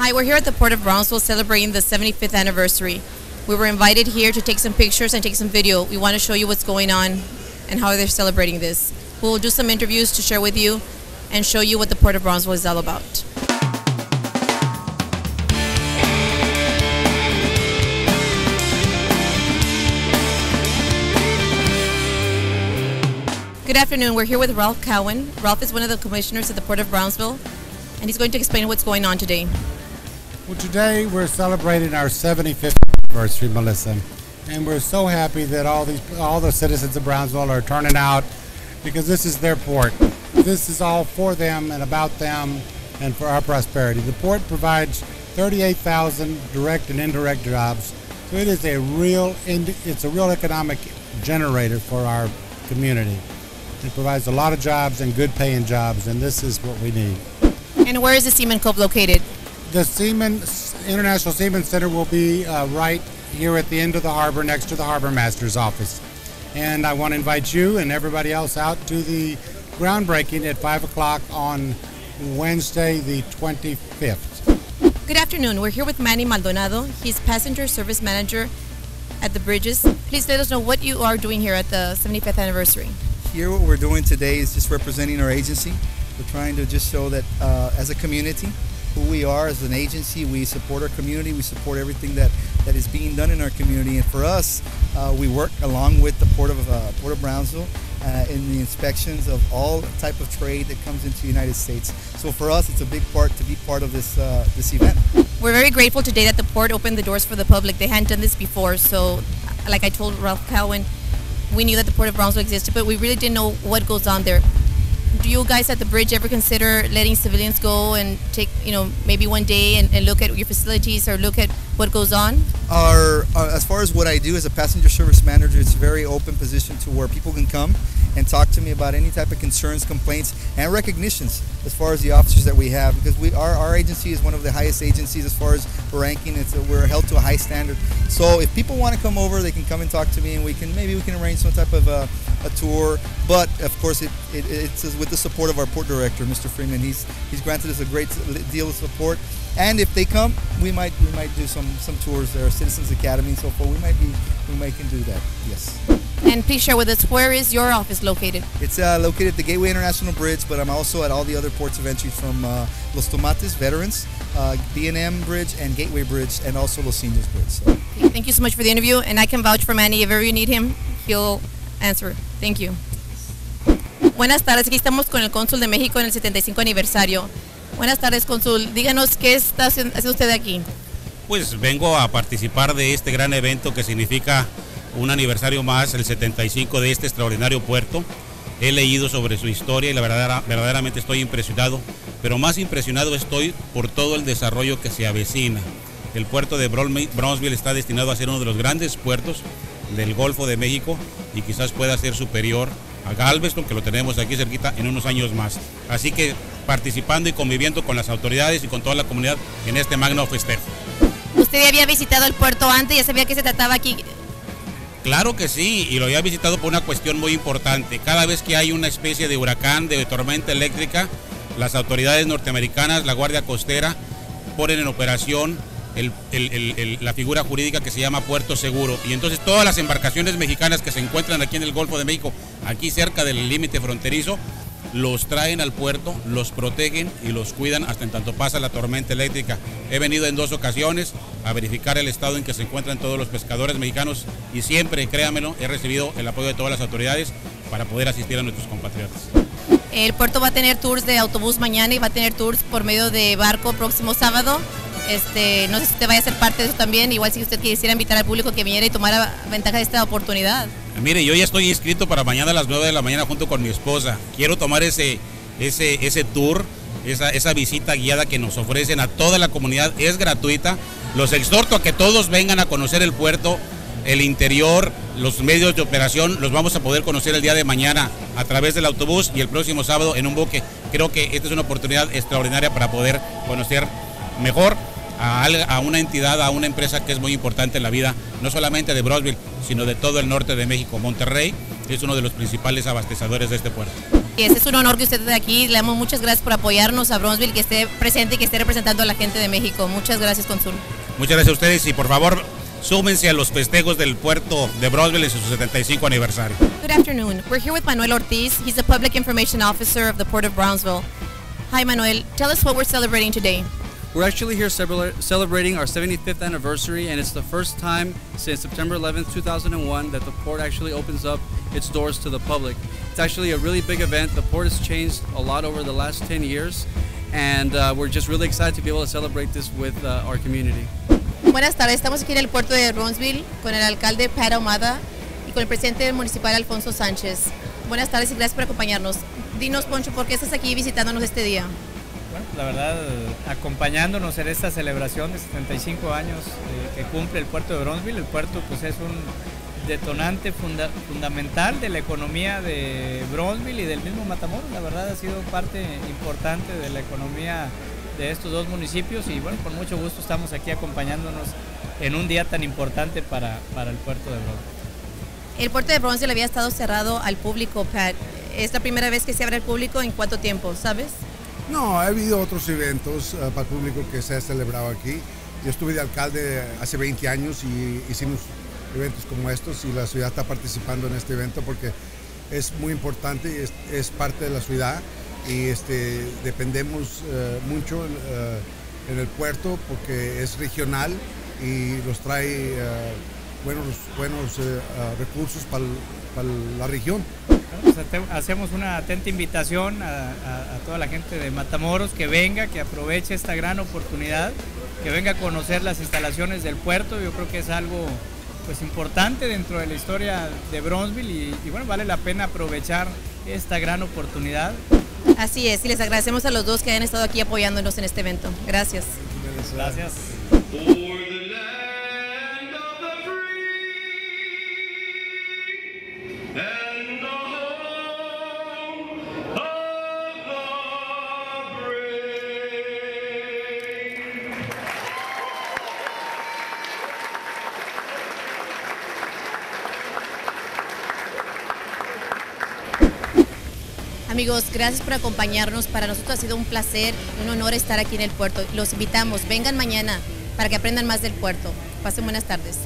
Hi, we're here at the Port of Brownsville celebrating the 75th anniversary. We were invited here to take some pictures and take some video. We want to show you what's going on and how they're celebrating this. We'll do some interviews to share with you and show you what the Port of Brownsville is all about. Good afternoon. We're here with Ralph Cowan. Ralph is one of the commissioners at the Port of Brownsville, and he's going to explain what's going on today. Well, today we're celebrating our 75th anniversary, Melissa, and we're so happy that all these all the citizens of Brownsville are turning out because this is their port. This is all for them and about them and for our prosperity. The port provides 38,000 direct and indirect jobs, so it is a real it's a real economic generator for our community. It provides a lot of jobs and good paying jobs, and this is what we need. And where is the Seaman Cove located? The Seaman International Seaman Center will be uh, right here at the end of the harbor next to the harbor master's office. And I want to invite you and everybody else out to the groundbreaking at 5 o'clock on Wednesday, the 25th. Good afternoon. We're here with Manny Maldonado. He's passenger service manager at the bridges. Please let us know what you are doing here at the 75th anniversary. Here, what we're doing today is just representing our agency. We're trying to just show that uh, as a community, who we are as an agency, we support our community, we support everything that, that is being done in our community. And for us, uh, we work along with the Port of, uh, Port of Brownsville uh, in the inspections of all type of trade that comes into the United States. So for us, it's a big part to be part of this, uh, this event. We're very grateful today that the port opened the doors for the public. They hadn't done this before, so like I told Ralph Cowan, we knew that the Port of Brownsville existed, but we really didn't know what goes on there. Do you guys at the bridge ever consider letting civilians go and take, you know, maybe one day and, and look at your facilities or look at what goes on? Our, uh, as far as what I do as a passenger service manager, it's a very open position to where people can come and talk to me about any type of concerns, complaints, and recognitions as far as the officers that we have. Because we our, our agency is one of the highest agencies as far as ranking. It's a, we're held to a high standard. So if people want to come over, they can come and talk to me, and we can maybe we can arrange some type of a, a tour. But of course, it, it, it's with the support of our port director, Mr. Freeman. He's he's granted us a great deal of support. And if they come, we might we might do some some tours there, Citizens Academy and so forth. We might be we might can do that. Yes. And please share with us where is your office located? It's uh, located at the Gateway International Bridge, but I'm also at all the other ports of entry from uh, Los Tomates, Veterans, uh, B&M Bridge, and Gateway Bridge, and also Los Indios Bridge. So. Okay, thank you so much for the interview, and I can vouch for Manny. If ever you need him, he'll answer. Thank you. Buenas tardes, aquí estamos con el cónsul de México en el 75 aniversario. Buenas tardes, cónsul. Díganos qué está haciendo usted aquí. Pues vengo a participar de este gran evento que significa un aniversario más, el 75 de este extraordinario puerto. He leído sobre su historia y la verdad, verdaderamente estoy impresionado, pero más impresionado estoy por todo el desarrollo que se avecina. El puerto de Brownsville está destinado a ser uno de los grandes puertos del Golfo de México y quizás pueda ser superior a Galveston, que lo tenemos aquí cerquita, en unos años más. Así que participando y conviviendo con las autoridades y con toda la comunidad en este magno festejo. ¿Usted ya había visitado el puerto antes? ¿Ya sabía que se trataba aquí Claro que sí, y lo había visitado por una cuestión muy importante. Cada vez que hay una especie de huracán, de tormenta eléctrica, las autoridades norteamericanas, la Guardia Costera, ponen en operación la figura jurídica que se llama Puerto Seguro. Y entonces todas las embarcaciones mexicanas que se encuentran aquí en el Golfo de México, aquí cerca del límite fronterizo, los traen al puerto, los protegen y los cuidan hasta en tanto pasa la tormenta eléctrica. He venido en dos ocasiones a verificar el estado en que se encuentran todos los pescadores mexicanos y siempre, créanmelo, he recibido el apoyo de todas las autoridades para poder asistir a nuestros compatriotas. El puerto va a tener tours de autobús mañana y va a tener tours por medio de barco próximo sábado. Este, no sé si usted vaya a ser parte de eso también, igual si usted quisiera invitar al público que viniera y tomara ventaja de esta oportunidad. Mire, yo ya estoy inscrito para mañana a las 9 de la mañana junto con mi esposa. Quiero tomar ese, ese, ese tour, esa, esa visita guiada que nos ofrecen a toda la comunidad. Es gratuita. Los exhorto a que todos vengan a conocer el puerto, el interior, los medios de operación. Los vamos a poder conocer el día de mañana a través del autobús y el próximo sábado en un buque. Creo que esta es una oportunidad extraordinaria para poder conocer mejor a, una entidad, a una empresa que es muy importante en la vida, no solamente de Brosville, sino de todo el norte de México. Monterrey es uno de los principales abastecedores de este puerto. Es, es un honor que usted esté aquí. Le damos muchas gracias por apoyarnos a Bronzeville, que esté presente y que esté representando a la gente de México. Muchas gracias, Consul. Muchas gracias a ustedes y por favor súmense a los festejos del puerto de Brownsville en su 75 aniversario. Good afternoon. We're here with Manuel Ortiz. He's the Public Information Officer of the Port of Brownsville. Hi, Manuel. Tell us what we're celebrating today. We're actually here celebrating our 75th anniversary, and it's the first time since September 11th, 2001, that the port actually opens up its doors to the public. It's actually a really big event. The port has changed a lot over the last 10 years, and uh, we're just really excited to be able to celebrate this with uh, our community. Buenas tardes. Estamos aquí en el puerto de Brownsville con el alcalde Pat Ahumada y con el presidente municipal Alfonso Sánchez. Buenas tardes y gracias por acompañarnos. Dinos, Poncho, ¿por qué estás aquí visitándonos este día? La verdad, acompañándonos en esta celebración de 75 años eh, que cumple el puerto de Bronzeville. El puerto pues es un detonante funda- fundamental de la economía de Bronzeville y del mismo Matamoros. La verdad ha sido parte importante de la economía de estos dos municipios y bueno, con mucho gusto estamos aquí acompañándonos en un día tan importante para, para el puerto de Bronzeville. El puerto de Brownsville había estado cerrado al público, Pat. ¿Es la primera vez que se abre al público? ¿En cuánto tiempo? ¿Sabes? No, ha habido otros eventos eh, para el público que se ha celebrado aquí. Yo estuve de alcalde hace 20 años y hicimos eventos como estos y la ciudad está participando en este evento porque es muy importante y es, parte de la ciudad y este, dependemos eh, mucho eh, en el puerto porque es regional y nos trae eh, buenos, buenos recursos para la región. Bueno, pues hacemos una atenta invitación a, a- a toda la gente de Matamoros que venga, que aproveche esta gran oportunidad, que venga a conocer las instalaciones del puerto. Yo creo que es algo pues importante dentro de la historia de Bronzeville y, y, bueno, vale la pena aprovechar esta gran oportunidad. Así es, y les agradecemos a los dos que hayan estado aquí apoyándonos en este evento. Gracias. Gracias. Amigos, gracias por acompañarnos. Para nosotros ha sido un placer, un honor estar aquí en el puerto. Los invitamos, vengan mañana para que aprendan más del puerto. Pasen buenas tardes.